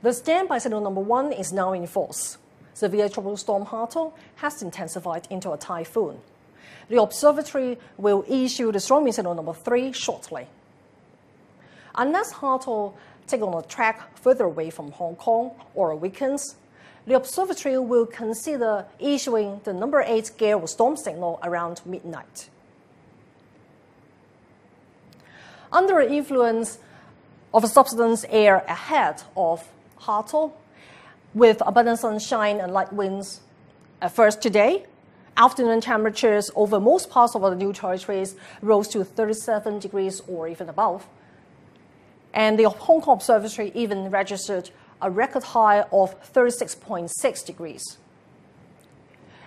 The standby signal number one is now in force. Severe tropical storm Hato has intensified into a typhoon. The observatory will issue the storm signal number three shortly. Unless Hato takes on a track further away from Hong Kong or weakens, the observatory will consider issuing the number eight gale storm signal around midnight. Under the influence of a subsidence air ahead of Hato, with abundant sunshine and light winds. At first today, afternoon temperatures over most parts of the new territories rose to 37 degrees or even above. And the Hong Kong Observatory even registered a record high of 36.6 degrees.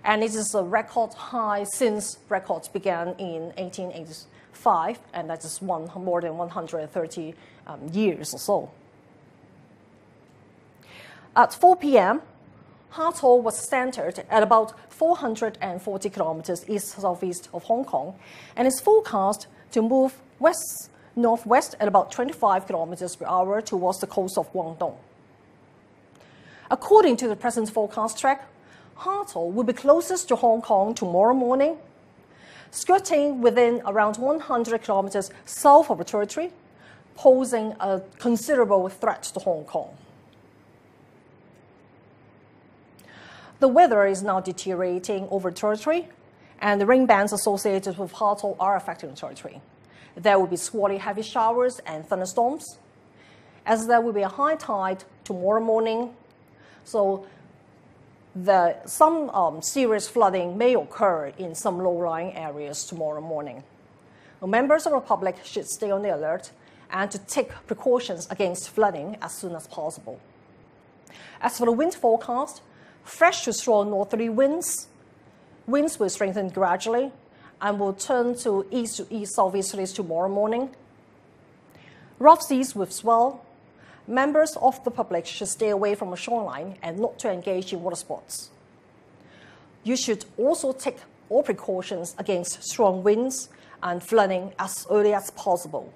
And it is a record high since records began in 1885, and that is one, more than 130 um, years or so. At 4 p.m., Hato was centered at about 440 kilometers east southeast of Hong Kong and is forecast to move west northwest at about 25 kilometers per hour towards the coast of Guangdong. According to the present forecast track, Hato will be closest to Hong Kong tomorrow morning, skirting within around 100 kilometers south of the territory, posing a considerable threat to Hong Kong. The weather is now deteriorating over territory, and the rain bands associated with Hato are affecting territory. There will be squally heavy showers and thunderstorms, as there will be a high tide tomorrow morning. So the, some um, serious flooding may occur in some low-lying areas tomorrow morning. members of the public should stay on the alert and to take precautions against flooding as soon as possible. As for the wind forecast, fresh to strong northerly winds. Winds will strengthen gradually and will turn to east to east southeasterlies tomorrow morning. Rough seas with swell. Members of the public should stay away from the shoreline and not to engage in water sports. You should also take all precautions against strong winds and flooding as early as possible.